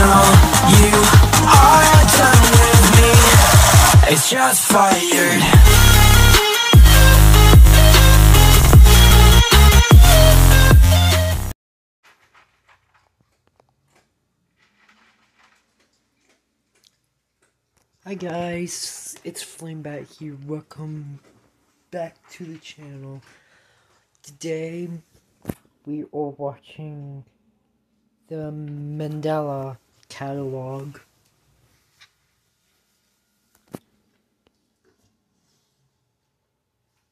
know you are done with me It's just fired Hi guys, it's Flamebat here. Welcome back to the channel. Today we are watching the Mandela catalog.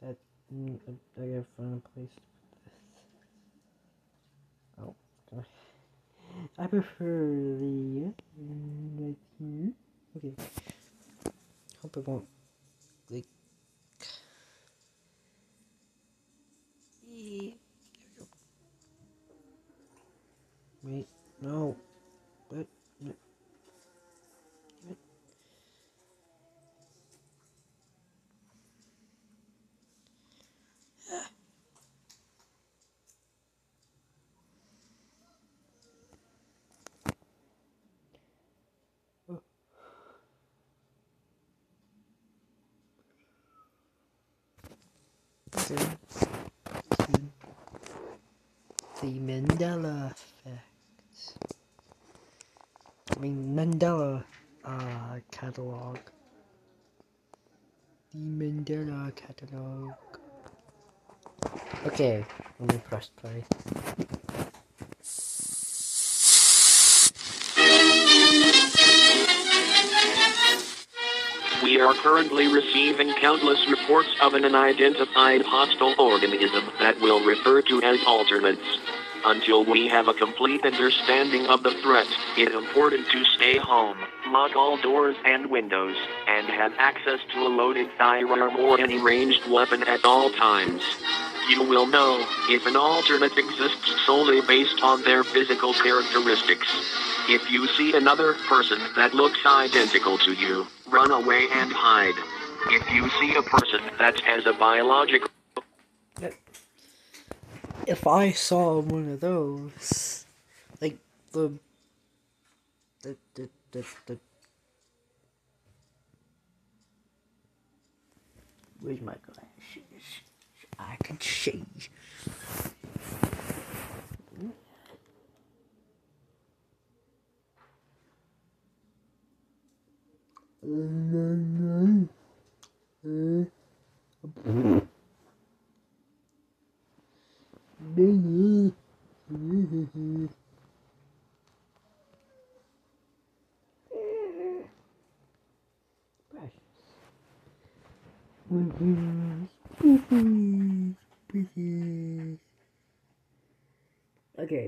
That mm, I gotta find a place to put this. Oh. I prefer the mm, right here. Okay. Hope it won't like. Wait, no. What? No. What? Okay. The, the Mandela effect. I mean Mandela uh catalog. The Mandela catalog. Okay, let me press play. We are currently receiving countless reports of an unidentified hostile organism that we'll refer to as alternates. Until we have a complete understanding of the threat, it's important to stay home, lock all doors and windows, and have access to a loaded firearm or any ranged weapon at all times. You will know if an alternate exists solely based on their physical characteristics. If you see another person that looks identical to you, run away and hide. If you see a person that has a biological If I saw one of those, like the the the the, the Where's my glasses? I can see. Mm-hmm. Okay,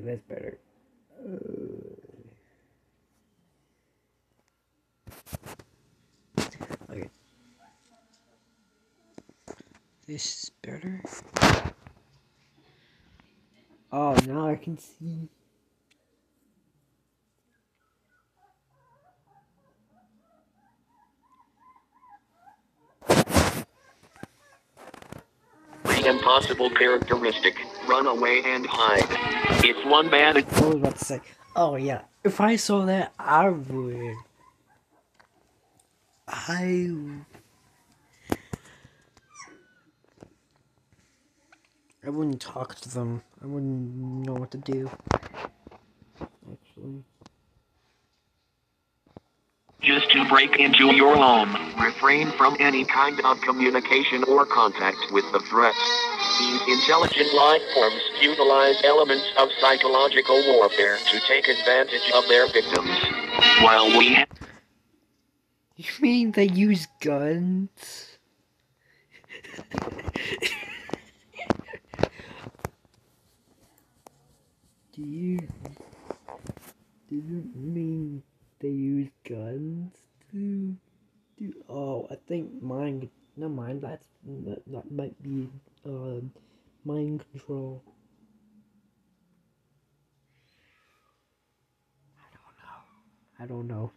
that's better. Okay. This is better. Oh, now I can see. impossible characteristic, run away and hide. If one man... I was about to say. Oh yeah, if I saw that, I would. I. I wouldn't talk to them. I wouldn't know what to do. Actually. just to break into your home. Refrain from any kind of communication or contact with the threat. These intelligent life forms utilize elements of psychological warfare to take advantage of their victims. While we You mean they use guns? Do you you mean they use guns to do? Oh, I think mind. No, mind. That's that, that might be uh, mind control. I don't know. I don't know.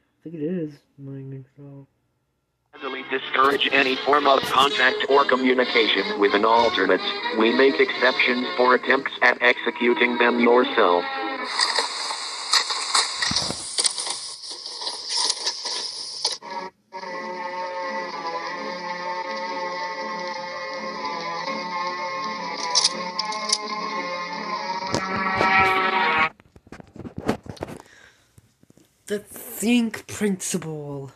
I think it is mind control heavily discourage any form of contact or communication with an alternate. We make exceptions for attempts at executing them yourself. The think principle.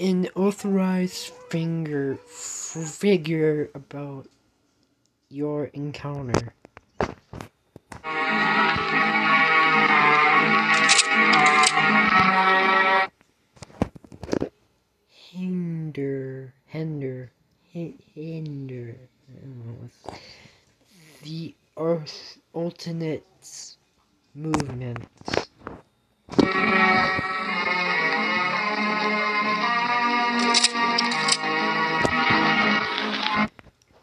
An authorized finger figure about your encounter. Hinder, hinder, hinder. The earth alternate movement.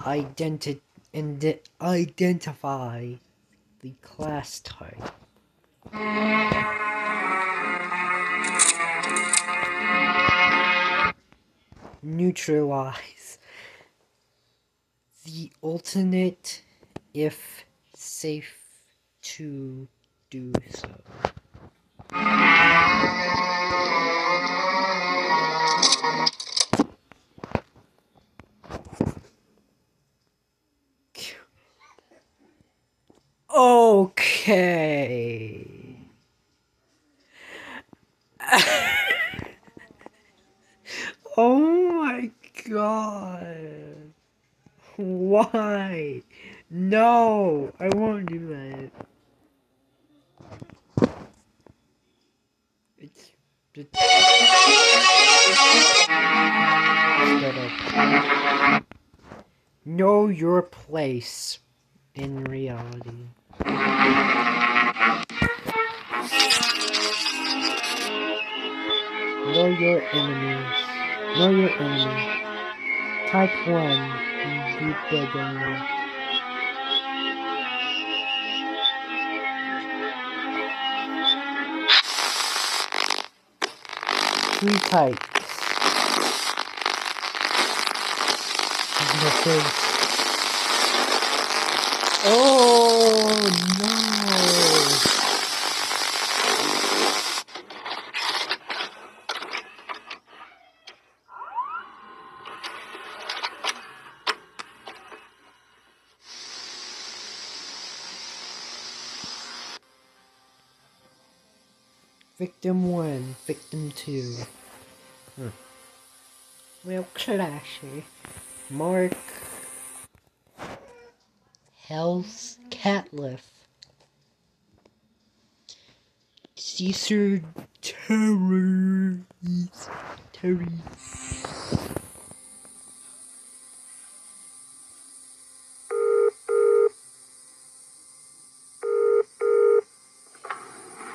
Identi- indi- identify the class type. Neutralize the alternate if safe to do so. Okay. oh my god. Why? No, I won't do that. Know your place in reality. Know your enemies. Know your enemy. Type 1. You beggar. Three types. The first. Oh no! Victim 1, Victim 2. Hmm. Well, clashy. Mark. Hell's Catliff. Cesar Torres. Terry.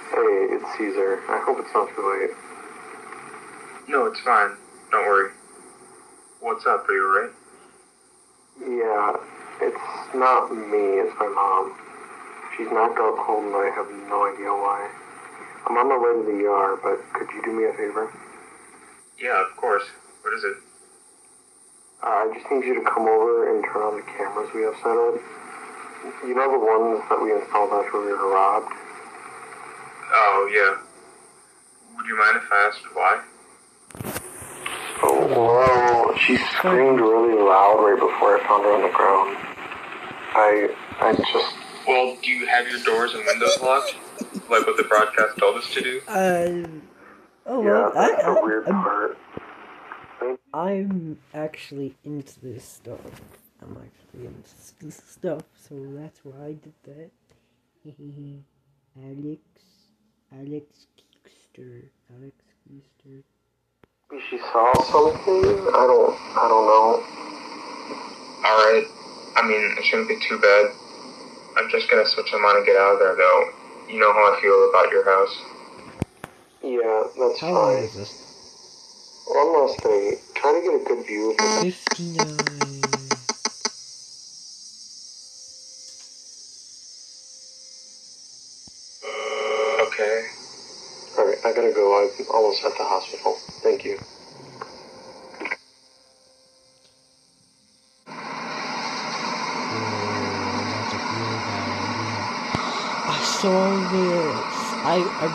Hey, it's Cesar. I hope it's not too late. No, it's fine. Don't worry. What's up? Are you alright? Yeah, it's not me, it's my mom. She's knocked out cold and I have no idea why. I'm on my way to the ER, but could you do me a favor? Yeah, of course. What is it? Uh, I just need you to come over and turn on the cameras we have set up. You know the ones that we installed after we were robbed? Oh, yeah. Would you mind if I asked why? Oh, well, she screamed really loud right before I found her on the ground. I, I just, Well, do you have your doors and windows locked? Like what the broadcast told us to do? Uh. Oh, yeah, well, I, that's the I, weird I'm, part. I'm actually into this stuff. I'm actually into this stuff, so that's why I did that. Alex. Alex Keekster. Alex Keekster. Maybe she saw something? I don't, I don't know. Alright. I mean, it shouldn't be too bad. I'm just gonna switch them on and get out of there, though. You know how I feel about your house. Yeah, that's How long fine. is this? One last thing. Try to get a good view of it. 59. Okay. Alright, I gotta go. I'm almost at the hospital. I, I.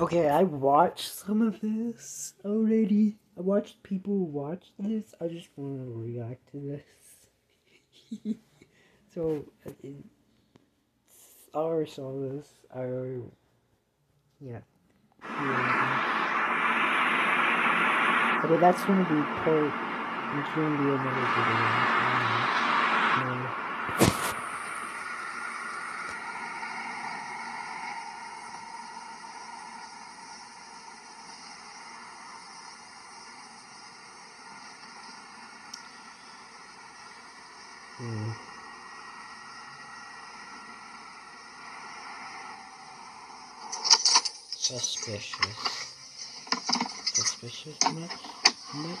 Okay, I watched some of this already. I watched people watch this. I just want to react to this. so uh, it's our songs are yeah. yeah. Okay, that's gonna be part. It's gonna be another video. Um, Hmm. Suspicious. Suspicious much? Much?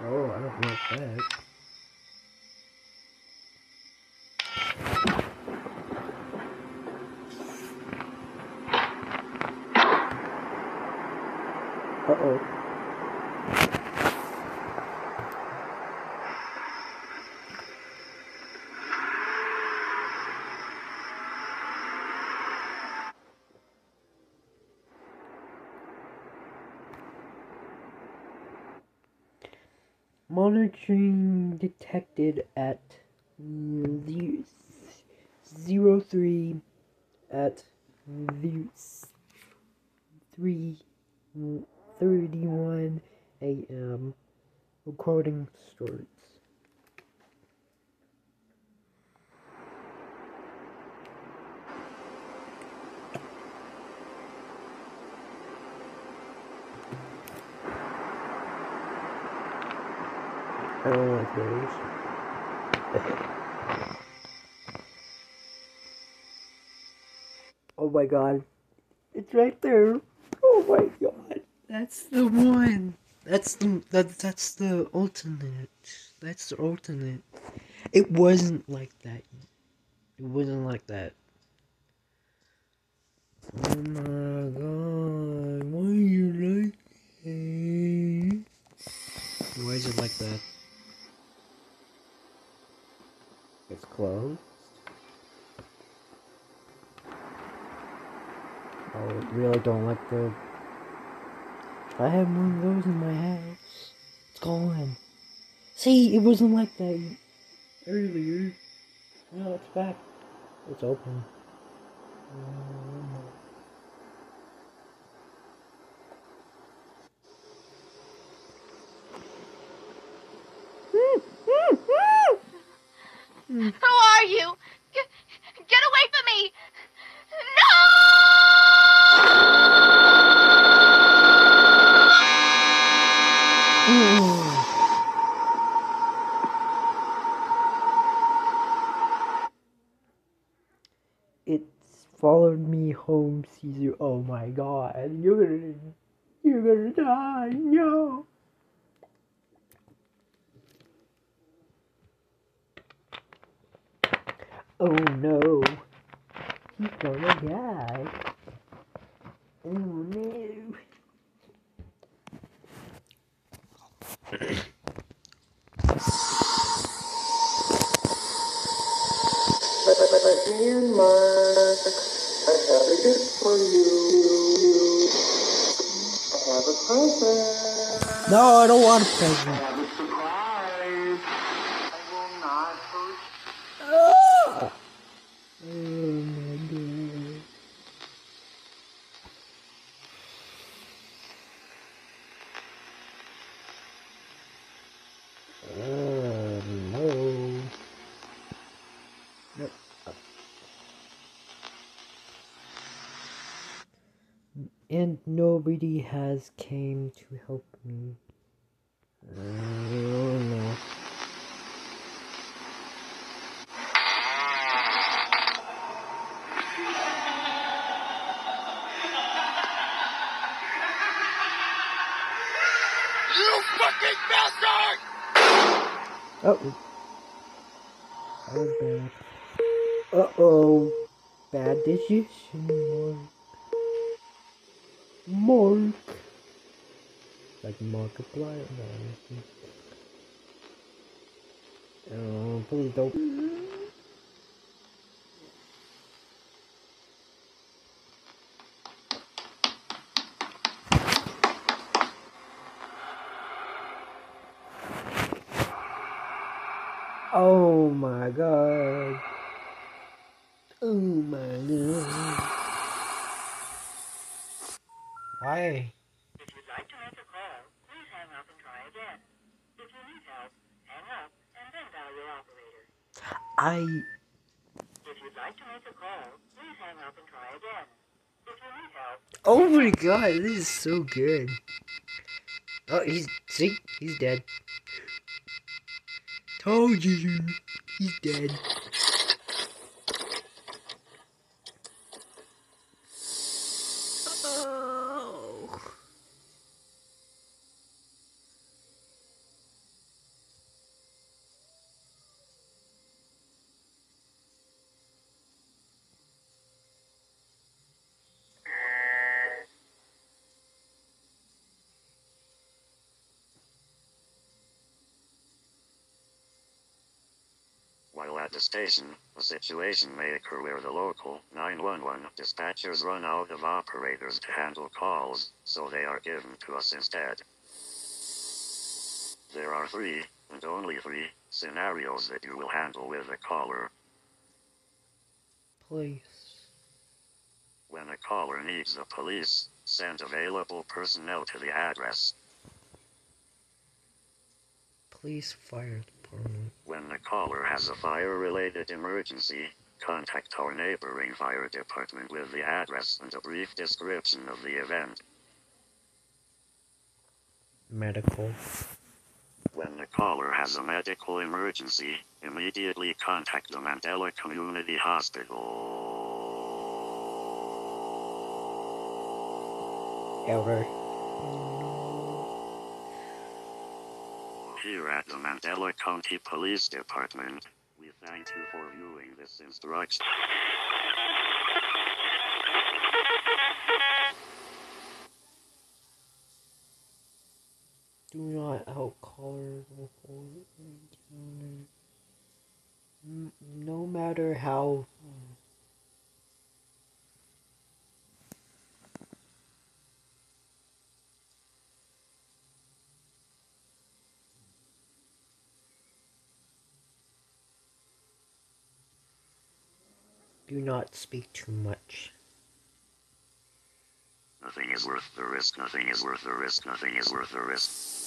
Oh, I don't like that. Uh-oh. Monitoring detected at zero three at the three thirty one a.m. Recording starts. I don't like those. oh my god. It's right there. Oh my god. That's the one. That's the that, that's the alternate. That's the alternate. It wasn't like that. It wasn't like that. Oh my god. Why are you like it? Why is it like that? It's closed. I really don't like the. If I had one of those in my house, it's gone. See, it wasn't like that earlier. No, it's back. It's open. Who are you? Get, get away from me! It's followed me home, Cesar. Oh my god, you're gonna, you're gonna die. No. Oh no, he's gonna die. Oh no. Dear Mark, I have a gift for you. I have a present. No, I don't want a present. have a surprise. I will not hurt Ah! Oh my god. Oh no. Nope. And nobody has came to help me. Oh no. Oh. That was bad. Uh oh. Bad decision, Mark. Like Markiplier. No. Oh, please don't. Mm-hmm. Oh my god. Oh my god. Why? If you'd like to make a call, please hang up and try again. If you need help, hang up and then dial your operator. I. If you'd like to make a call, please hang up and try again. If you need help, Oh my god, this is so good. Oh, he's. See? He's dead. Told you. He's dead. Oh. The station, a situation may occur where the local 911 dispatchers run out of operators to handle calls, so they are given to us instead. There are three, and only three, scenarios that you will handle with a caller. Please. When a caller needs the police, send available personnel to the address. Police fire department. When the caller has a fire related emergency, contact our neighboring fire department with the address and a brief description of the event. Medical. When the caller has a medical emergency, immediately contact the Mandela Community Hospital. Elder. Here at the Mandela County Police Department, we thank you for viewing this instruction. Do not help callers before No matter how. Do not speak too much. Nothing is worth the risk, nothing is worth the risk, nothing is worth the risk.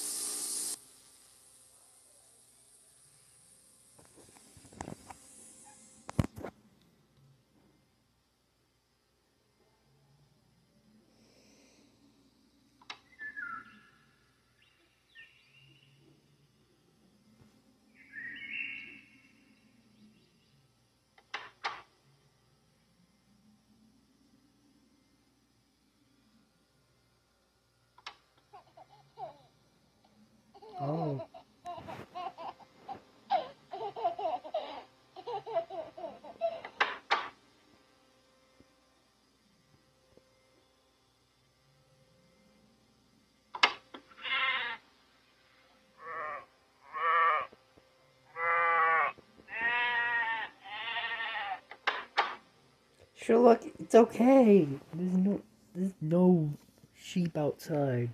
Oh. Sure, look, it's okay. There's no, there's no sheep outside.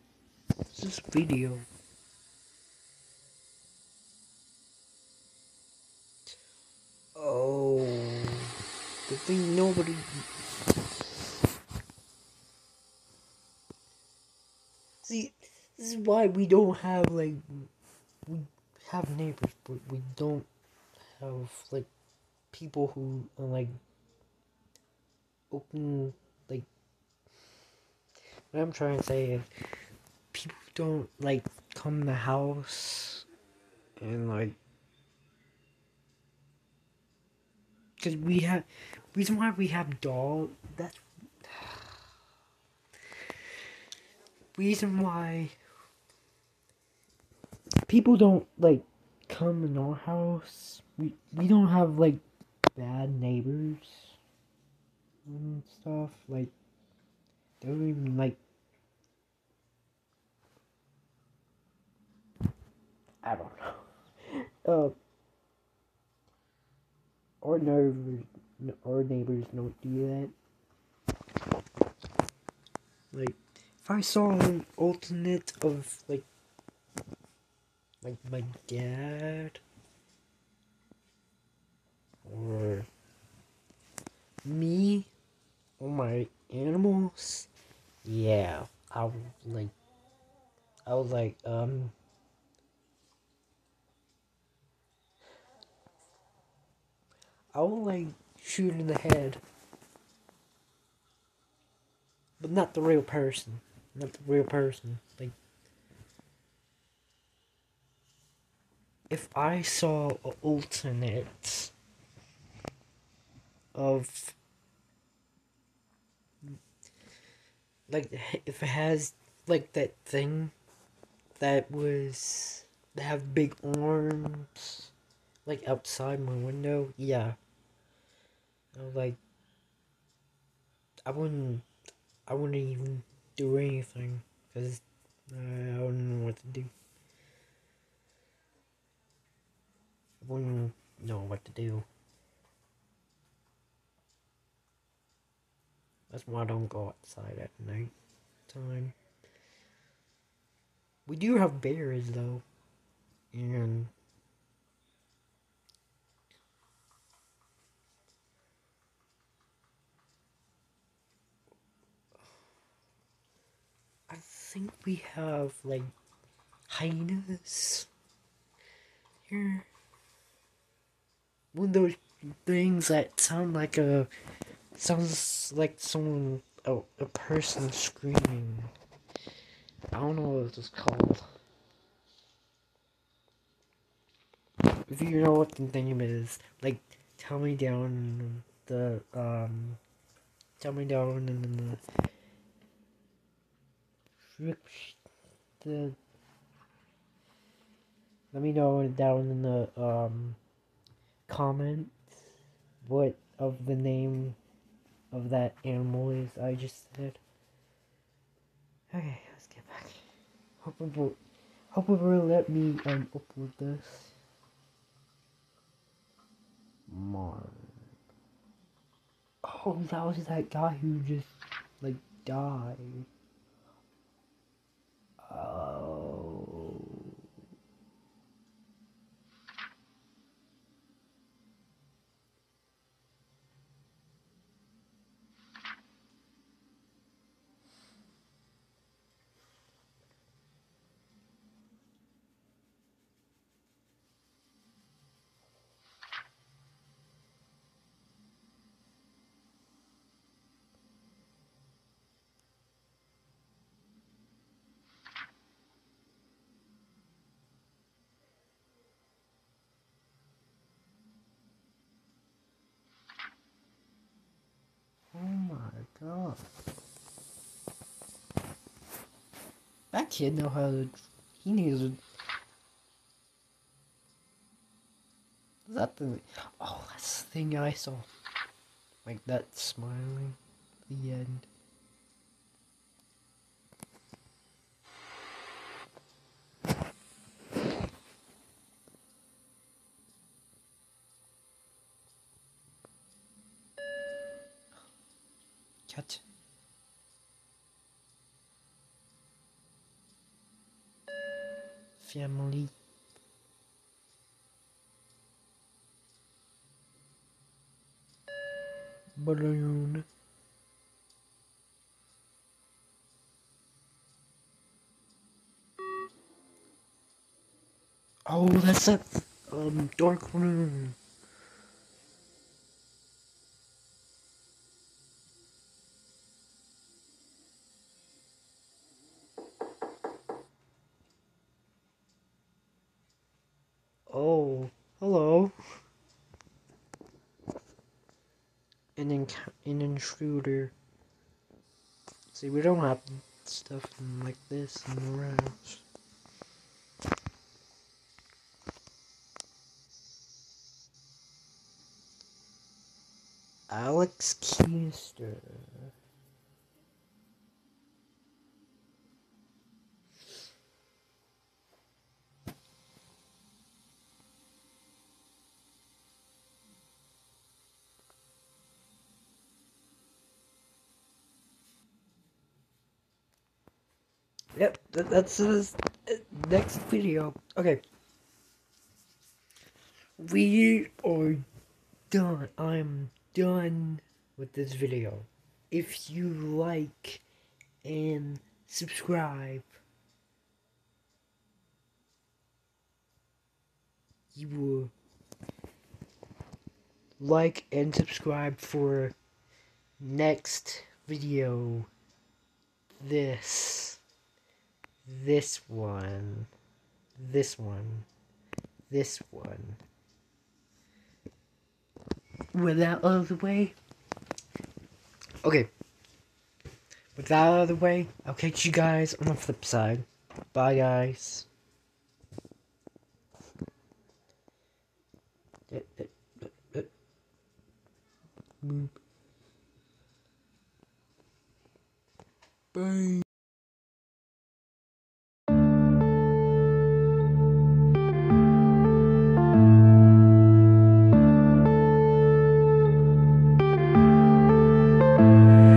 It's just video. Oh, the thing nobody. See, this is why we don't have like we have neighbors, but we don't have like people who like open like. What I'm trying to say is, people don't like come the house and like because we have reason why we have dog that's reason why people don't like come in our house we we don't have like bad neighbors and stuff like they don't even like I don't know. Uh, our neighbors, our neighbors don't do that. Like, if I saw an alternate of like, like my dad, or me, or my animals, yeah, I would like, I was like, um. I will like shoot in the head. But not the real person. Not the real person. Like if I saw an alternate of like if it has like that thing that was that have big arms like outside my window, yeah. I was like I wouldn't I wouldn't even do anything because I don't know what to do. I wouldn't know what to do. That's why I don't go outside at night time. We do have bears though, and I think we have like hyenas here. One of those things that sound like a sounds like someone a, a person screaming. I don't know what it's called. If you know what the name is, like tell me down the um tell me down in the the let me know down in the um comments what of the name of that animal is I just said. Okay, let's get back. Hope it will, hope it will let me um upload this. Mark. Oh, that was that guy who just like died. Oh. Oh my god. That kid know how to he needs to Is that the oh that's the thing I saw. Like that smiling the end. Balloon. Oh, that's a um dark room. Oh, hello. An an intruder. See, we don't have stuff like this in the house. Alex Kister. Yep, that, that's this uh, next video. Okay. We are done. I'm done with this video. If you like and subscribe, you will like and subscribe for next video. This, this one, this one, this one. With that out of the way. Okay. With that out of the way, I'll catch you guys on the flip side. Bye, guys. Bye.